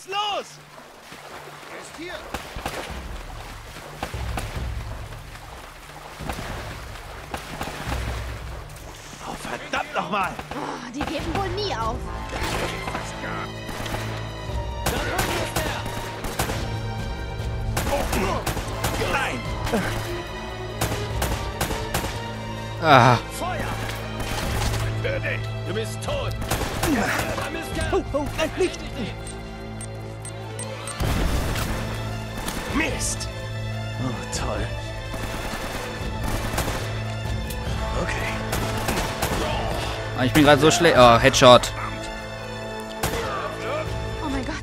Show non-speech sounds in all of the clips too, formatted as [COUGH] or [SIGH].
Was los? Er ist hier. Oh, verdammt nochmal! Oh, die geben wohl nie auf. Nein! Ah, Feuer! Für dich! Du bist tot! Oh, oh, ein Licht! Mist! Oh, toll. Okay. ich bin gerade so schlecht. Oh, Headshot. Oh mein Gott.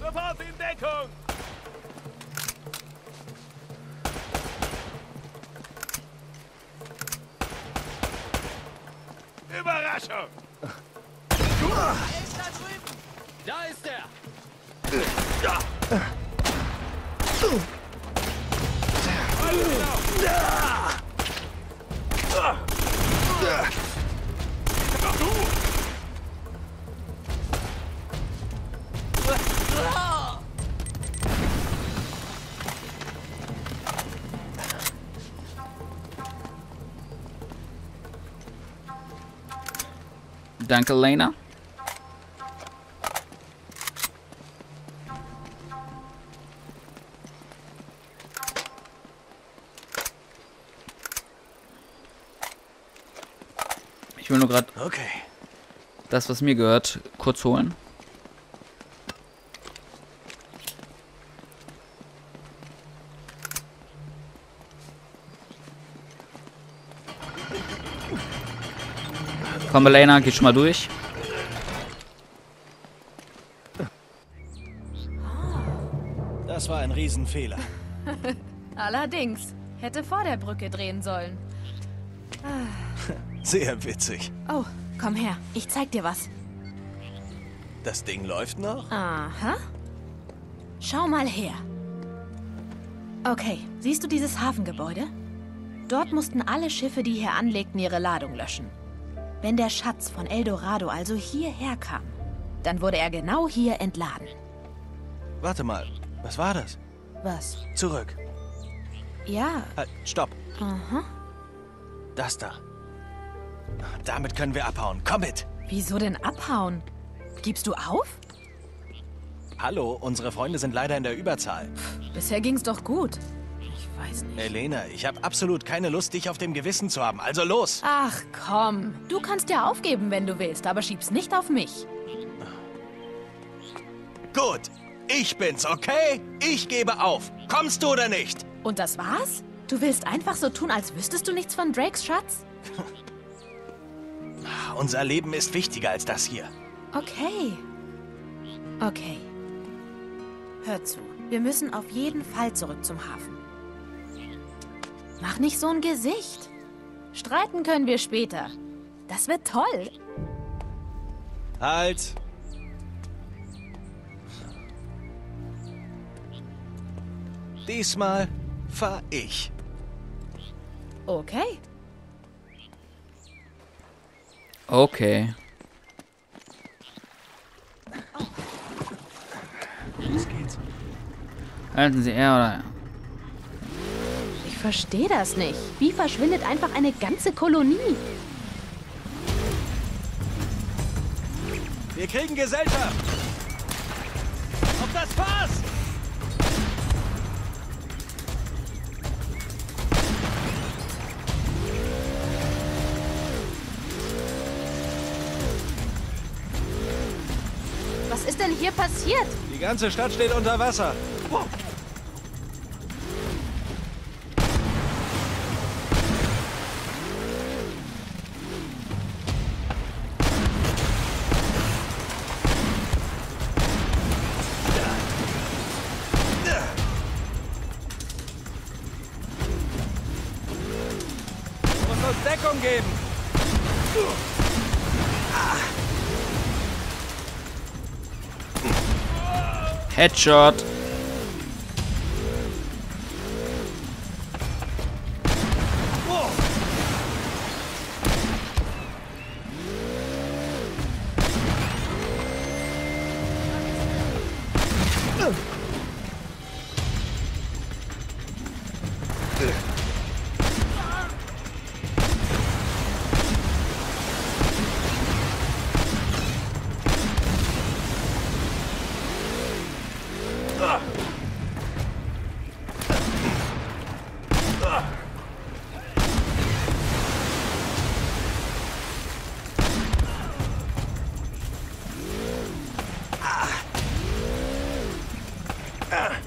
Sofort in Deckung! Überraschung! Da! Danke, Lena. Gerade Okay. das, was mir gehört, kurz holen. Komm, Elena, geh schon mal durch. Das war ein Riesenfehler. [LAUGHS] Allerdings. Hätte vor der Brücke drehen sollen. Sehr witzig. Oh, komm her. Ich zeig dir was. Das Ding läuft noch? Aha. Schau mal her. Okay, siehst du dieses Hafengebäude? Dort mussten alle Schiffe, die hier anlegten, ihre Ladung löschen. Wenn der Schatz von Eldorado also hierher kam, dann wurde er genau hier entladen. Warte mal. Was war das? Was? Zurück. Ja, Halt, stopp. aha. Das da. Damit können wir abhauen. Komm mit. Wieso denn abhauen? Gibst du auf? Hallo, unsere Freunde sind leider in der Überzahl. Bisher ging's doch gut. Ich weiß nicht. Elena, ich habe absolut keine Lust, dich auf dem Gewissen zu haben. Also los. Ach komm, du kannst ja aufgeben, wenn du willst, aber schieb's nicht auf mich. Gut. Ich bin's, okay? Ich gebe auf. Kommst du oder nicht? Und das war's? Du willst einfach so tun, als wüsstest du nichts von Drakes Schatz? [LAUGHS] Unser Leben ist wichtiger als das hier. Okay. Okay. Hör zu. Wir müssen auf jeden Fall zurück zum Hafen. Mach nicht so ein Gesicht. Streiten können wir später. Das wird toll. Halt. Diesmal fahr ich. Okay. Okay. Los geht's. Halten Sie er oder. Ich verstehe das nicht. Wie verschwindet einfach eine ganze Kolonie? Wir kriegen Gesellschaft. Auf das Fass! Denn hier passiert? Die ganze Stadt steht unter Wasser. Uns Deckung geben. Headshot. Oh. Man.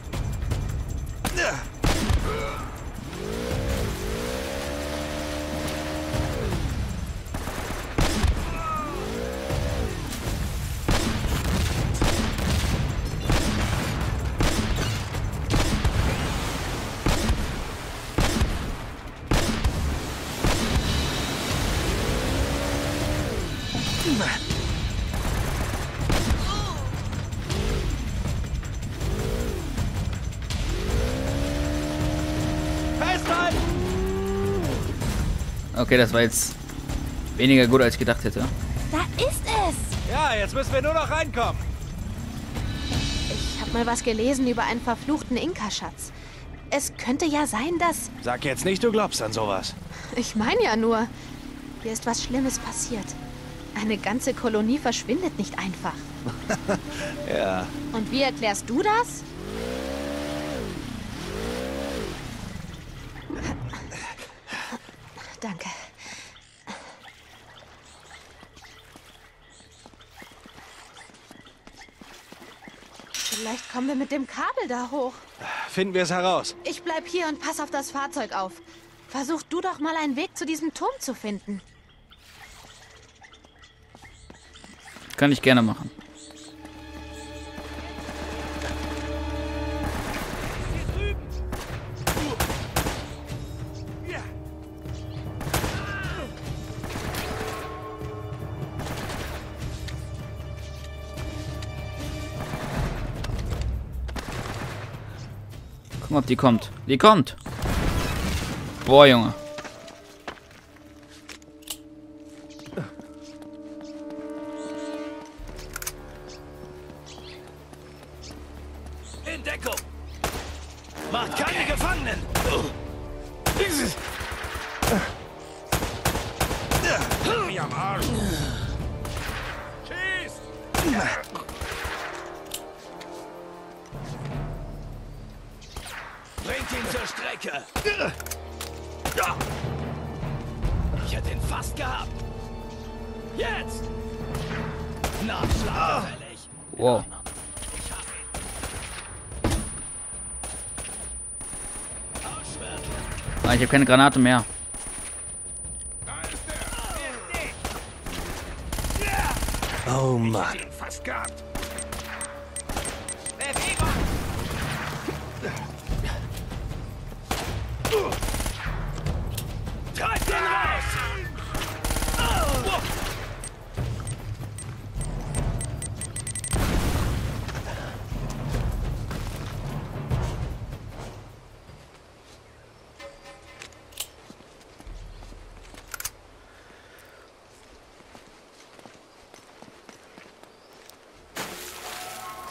Okay, das war jetzt weniger gut, als ich gedacht hätte. Da ist es! Ja, jetzt müssen wir nur noch reinkommen. Ich habe mal was gelesen über einen verfluchten Inka-Schatz. Es könnte ja sein, dass... Sag jetzt nicht, du glaubst an sowas. Ich meine ja nur, hier ist was Schlimmes passiert. Eine ganze Kolonie verschwindet nicht einfach. [LAUGHS] Ja. Und wie erklärst du das? Kommen wir mit dem Kabel da hoch. Finden wir es heraus. Ich bleib hier und pass auf das Fahrzeug auf. Versuch du doch mal einen Weg zu diesem Turm zu finden. Kann ich gerne machen. Ob die kommt. Die kommt. Boah, Junge. Bringt ihn zur Strecke! Ich hätte ihn fast gehabt! Jetzt! Nachschlag gefällig! Wow. Ich hab ihn! Ausschwärmen! Ah, ich habe keine Granate mehr. Oh Mann. Fast gehabt.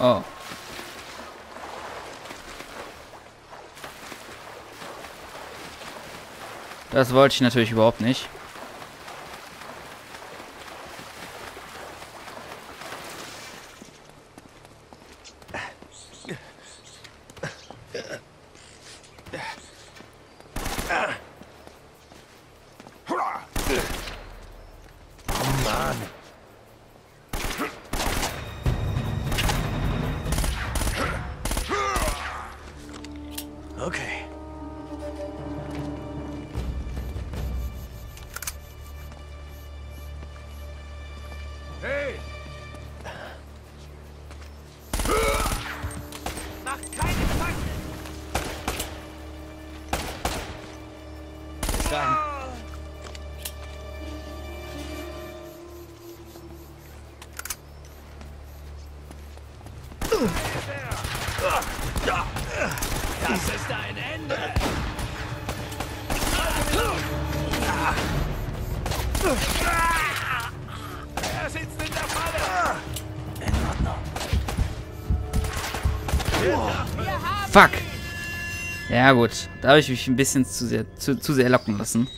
Oh. Das wollte ich natürlich überhaupt nicht. Das ist ein Ende! Er sitzt in der Falle! In Ordnung. Fuck. Ja gut, da habe ich mich ein bisschen zu sehr, zu, zu sehr locken lassen.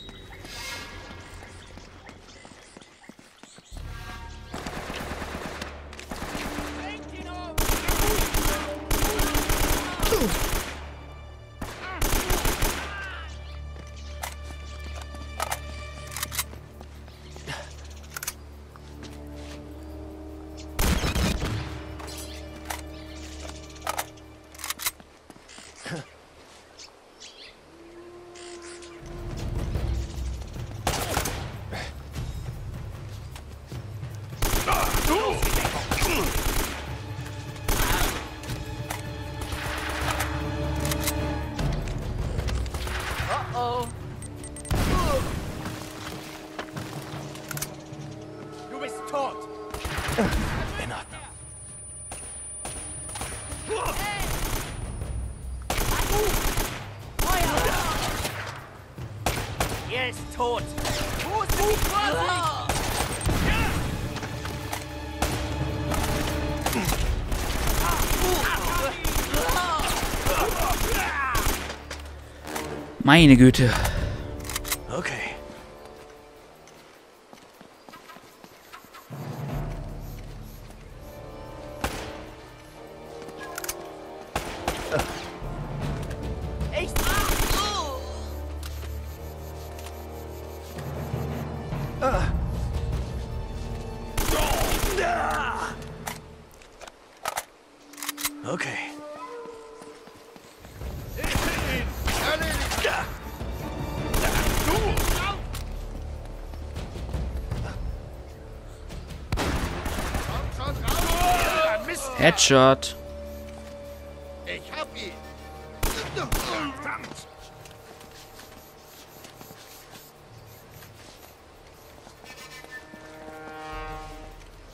Meine Güte. Headshot. Ich hab ihn. Verdammt.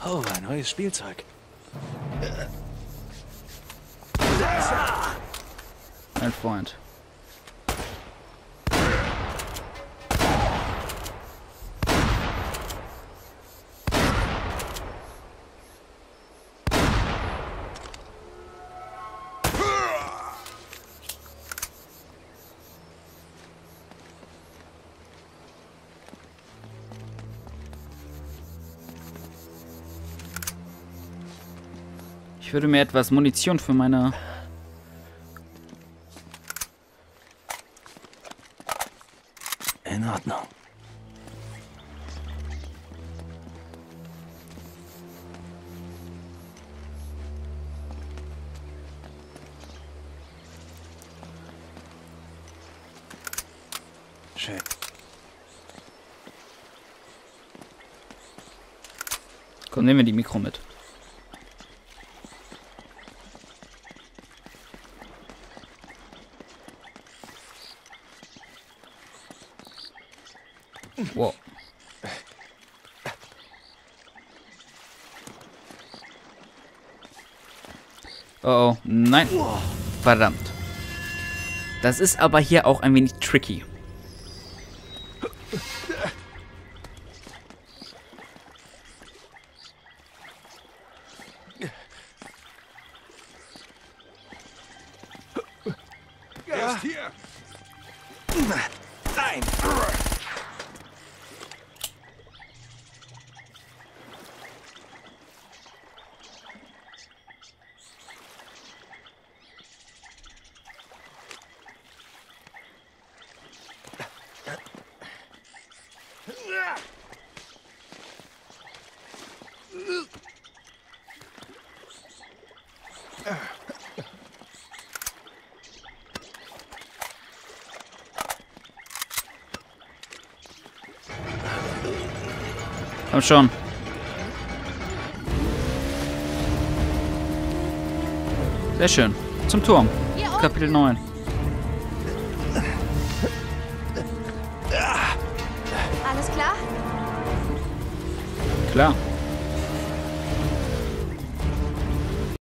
Oh, ein neues Spielzeug. Mein Freund. Ich würde mir etwas Munition für meine In Ordnung. Schön. Komm, nehmen wir die Mikro mit. Wow. Oh, oh, nein. Verdammt. Das ist aber hier auch ein wenig tricky. Er ist hier. Nein! Komm schon. Sehr schön. Zum Turm. Kapitel 9. Alles klar? Klar.